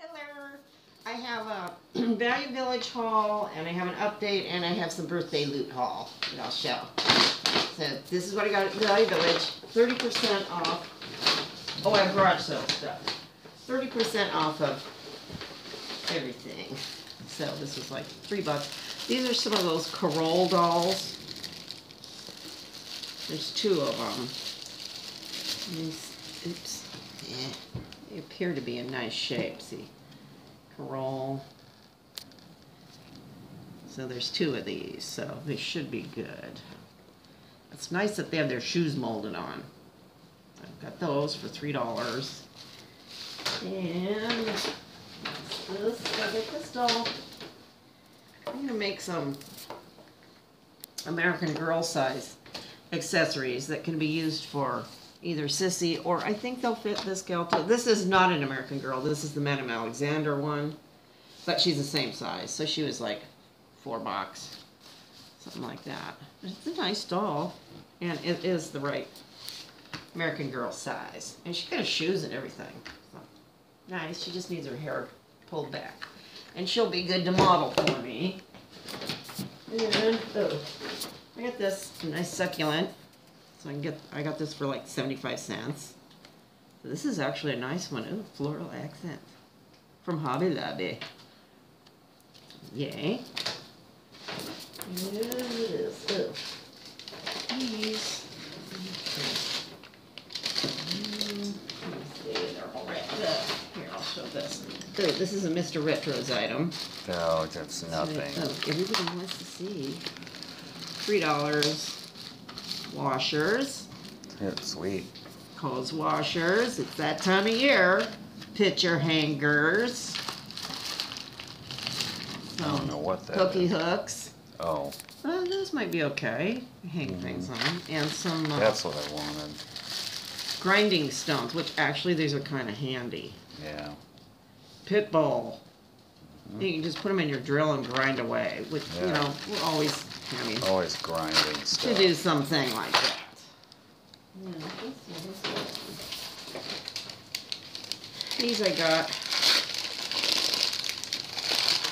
Hello. I have a Value Village haul, and I have an update, and I have some birthday loot haul that I'll show. So this is what I got at Value Village, thirty percent off. Oh, I have garage sale stuff. Thirty percent off of everything. So this was like three bucks. These are some of those Carol dolls. There's two of them. These, oops, yeah, appear to be in nice shape, see? Carol. So there's two of these, so they should be good. It's nice that they have their shoes molded on. I've got those for three dollars. And this, this doll. I'm gonna make some American Girl size accessories that can be used for either sissy or I think they'll fit this gal too. This is not an American Girl. This is the Madame Alexander one, but she's the same size. So she was like four bucks, something like that. It's a nice doll, and it is the right American Girl size. And she got shoes and everything. So, nice. She just needs her hair pulled back, and she'll be good to model for me. And oh, I got this nice succulent. So I can get, I got this for like 75 cents. So this is actually a nice one. Ooh, floral accent from Hobby Lobby. Yay. Is, oh, these. Let me see, they're all wrapped. Here, I'll show this. Oh, this is a Mr. Retro's item. No, that's nothing. Oh, everybody wants to see. Three dollars. Washers, Yeah, sweet. clothes washers. It's that time of year. Picture hangers. I don't know what that cookie is. hooks. Oh, Uh, those might be okay. Hang things on. And some uh, that's what I wanted. grinding stones, which actually these are kind of handy. Yeah. Pit bull. You can just put them in your drill and grind away. Which you Yeah. know, we're always having Always grinding to stuff. do something like that. Yeah, let's see, let's see. These I got.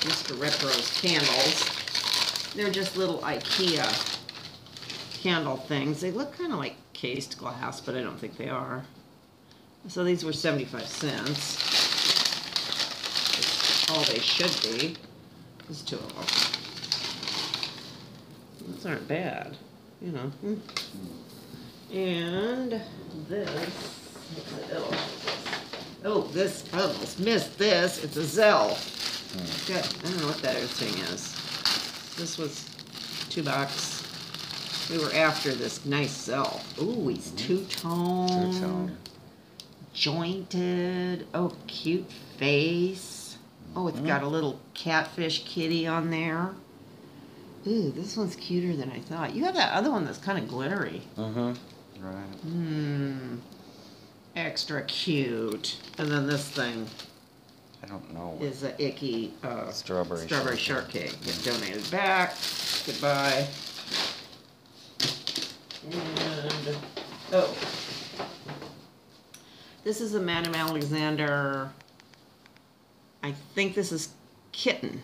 Mr. Retro's candles. They're just little IKEA candle things. They look kind of like cased glass, but I don't think they are. So these were 75 cents. All they should be. There's two of them. Those aren't bad, you know. And this, oh, oh, this, I almost missed this. It's a Zell. Got, I don't know what that other thing is. This was two bucks. We were after this nice Zell. Ooh, he's mm-hmm. two-tone. Two-tone. Jointed. Oh, cute face. Oh, it's got mm-hmm. a little catfish kitty on there. Ooh, this one's cuter than I thought. You have that other one that's kind of glittery. Mm-hmm. Right. Hmm. Extra cute. And then this thing I don't know. is a icky uh, Strawberry strawberry shortcake. shortcake. Get donated back. Goodbye. And oh, this is a Madame Alexander. I think this is kitten,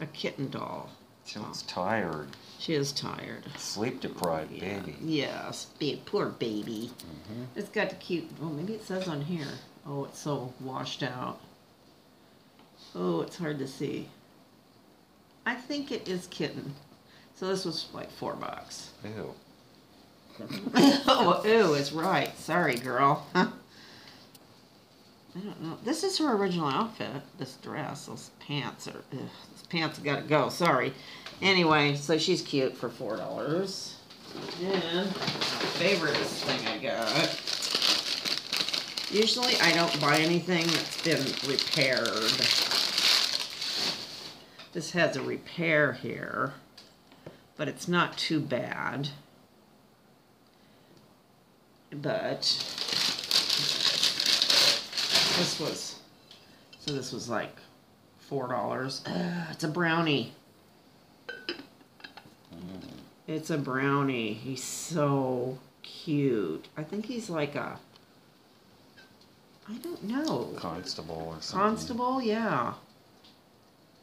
a kitten doll. She looks tired. She is tired. Sleep deprived Yeah. baby. Yes, big poor baby. Mhm. It's got the cute. Well, maybe it says on here. Oh, it's so washed out. Oh, it's hard to see. I think it is kitten. So this was like four bucks. Ew. oh, ew, is right. Sorry, girl. I don't know. This is her original outfit. This dress, those pants are. Ugh, those pants got to go. Sorry. Anyway, so she's cute for four dollars. And my favorite thing I got. Usually, I don't buy anything that's been repaired. This has a repair here, but it's not too bad but this was so this was like four dollars uh, it's a brownie it's a brownie he's so cute i think he's like a I don't know. Constable or something. Constable, yeah.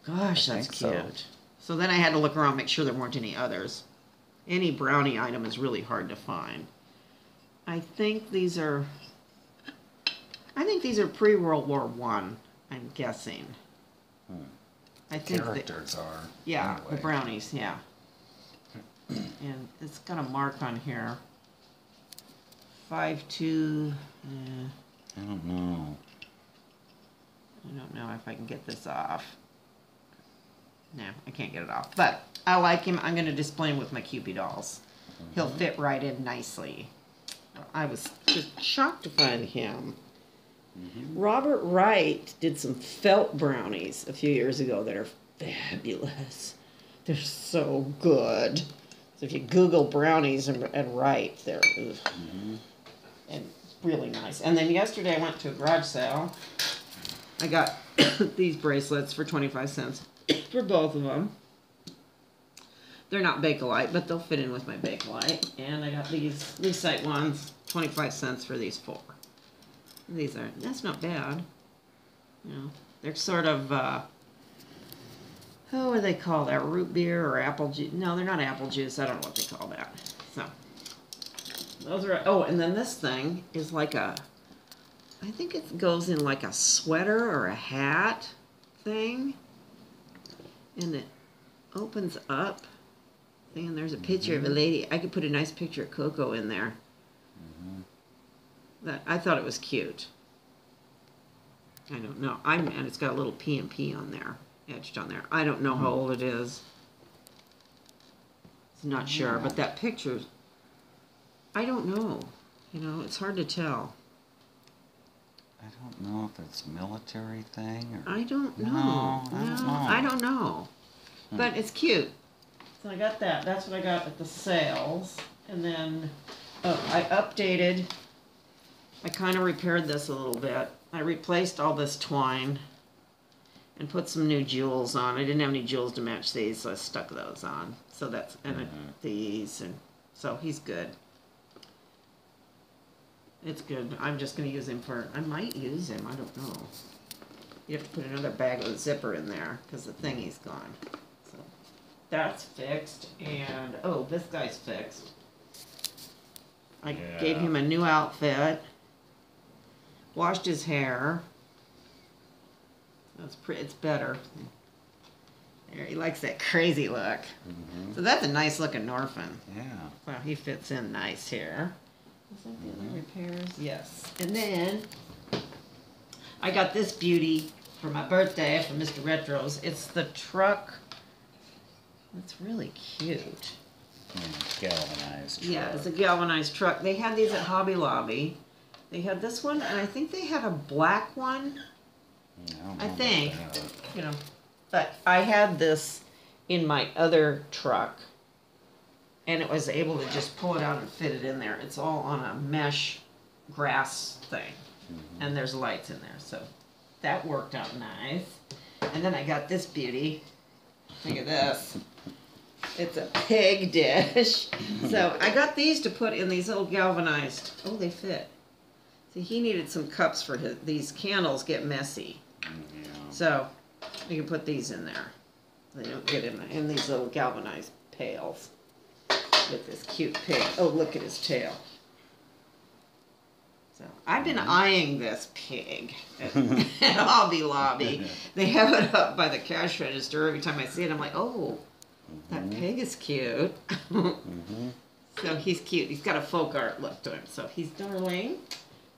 Gosh, I that's think so. cute. So. then I had to look around, make sure there weren't any others. Any brownie item is really hard to find. I think these are. I think these are pre World War One. I'm guessing. Hmm. I think. Characters are. yeah, the brownies. Yeah. and it's got a mark on here. Five two. Eh. I don't know. I don't know if I can get this off. No, I can't get it off. But I like him. I'm going to display him with my Kewpie dolls. He'll fit right in nicely. I was just shocked to find him. Mm-hmm. Robert Wright did some felt brownies a few years ago that are fabulous. They're so good. So if you Google brownies and, and Wright, they're ugh. Mm-hmm. and really nice. And then yesterday I went to a garage sale. I got these bracelets for 25 cents for both of them. They're not Bakelite, but they'll fit in with my Bakelite. And I got these Lucite ones, 25 cents for these four. These are, that's not bad. You know, they're sort of, uh, oh, what do they call that? Root beer or apple juice? No, they're not apple juice. I don't know what they call that. So, those are, oh, and then this thing is like a, I think it goes in like a sweater or a hat thing. And it opens up. And there's a picture of a lady. I could put a nice picture of Coco in there. That I thought it was cute. I don't know. I'm and it's got a little P and P on there, etched on there. I don't know how old it is. I'm not sure, but that picture. I don't know. You know, it's hard to tell. I don't know if it's military thing or. I don't know. No, I don't know. I don't know. But it's cute. So I got that. That's what I got at the sales. And then oh, I updated. I kind of repaired this a little bit. I replaced all this twine and put some new jewels on. I didn't have any jewels to match these, so I stuck those on. So that's and I- Mhm. these and so he's good. It's good. I'm just gonna use him for. I might use him. I don't know. You have to put another bag with a zipper in there because the thingy's gone. So that's fixed. And oh, this guy's fixed. I gave him a new outfit. Washed his hair. That's pretty. It's better. There, he likes that crazy look. Mhm. So that's a nice looking orphan. Yeah. Well, he fits in nice here. Is that the Mm-hmm. other repairs? Yes. And then I got this beauty for my birthday from Mr. Retros. It's the truck. It's really cute. Mm, Galvanized. Yeah, it's a galvanized truck. They had these at Hobby Lobby. They had this one, and I think they had a black one. Mm, I, I think. you know, but I had this in my other truck, and it was able to just pull it out and fit it in there. It's all on a mesh grass thing, and there's lights in there, so that worked out nice. And then I got this beauty. Look at this. It's a pig dish. So I got these to put in these little galvanized. Oh, they fit. He needed some cups for his. These candles get messy. Mm. So, you can put these in there. They don't get in, in these little galvanized pails. With this cute pig. Oh, look at his tail. So, I've been eyeing this pig at, at Hobby Lobby. They have it up by the cash register. Every time I see it, I'm like, oh, that pig is cute. Mhm. So he's cute. He's got a folk art look to him. So he's darling.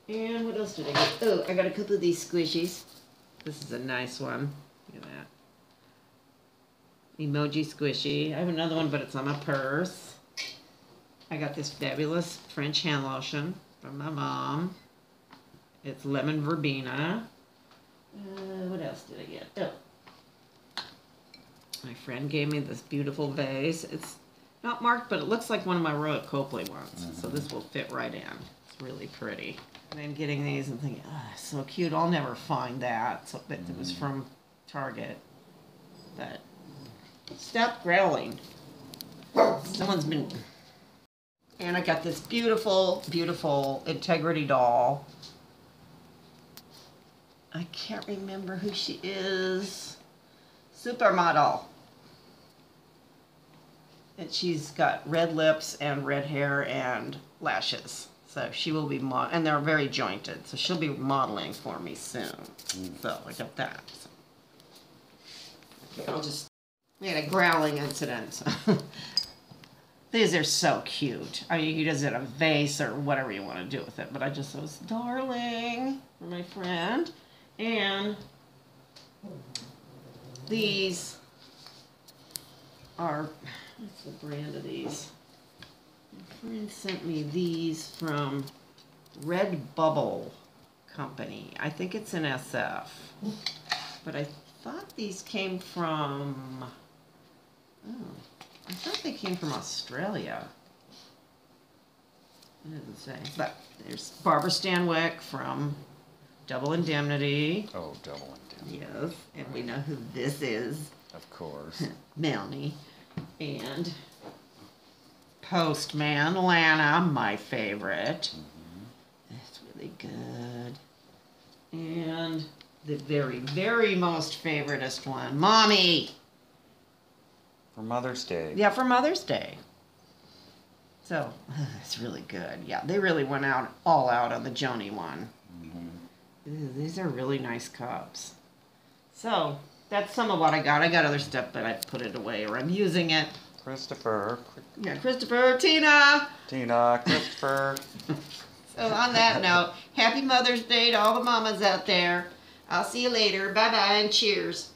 And what else did I get? Oh, I got a couple of these squishies. This is a nice one. Look at that. Emoji squishy. I have another one, but it's on my purse. I got this fabulous French hand lotion from my mom. It's lemon verbena. Uh, what else did I get? Oh. My friend gave me this beautiful vase. It's not marked, but it looks like one of my Royal Copley ones. So this will fit right in. It's really pretty. And I'm getting these and thinking, oh, so cute. I'll never find that. So but it was mm-hmm. from Target. But stop growling. Someone's been. And I got this beautiful, beautiful Integrity doll. I can't remember who she is. Supermodel. And she's got red lips and red hair and lashes. So she will be mod, and they're very jointed. So she'll be modeling for me soon. Hmm. So I got that. Okay, I'll just. We had a growling incident. These are so cute. I mean, you just did a vase or whatever you want to do with it, but I just was darling for my friend. And these are, what's the brand of these? My friend sent me these from Red Bubble Company. I think it's an SF. But I thought these came from, oh, I thought they came from Australia. It doesn't say, but there's Barbara Stanwyck from Double Indemnity. Oh, double indemnity, Yes, and we know who this is, of course. Melanie. And Postman Lana, my favorite. That's really good. And the very, very most favoriteest one, Mommy. For Mother's Day. Yeah, for Mother's Day. So it's really good. Yeah, they really went out all out on the Joni one. Mhm. Ooh, these are really nice cups. So that's some of what I got. I got other stuff, but I put it away or I'm using it. Christopher, Yeah, Christopher, Tina. Tina, Christopher. So on that note, happy Mother's Day to all the mamas out there. I'll see you later. Bye bye and cheers.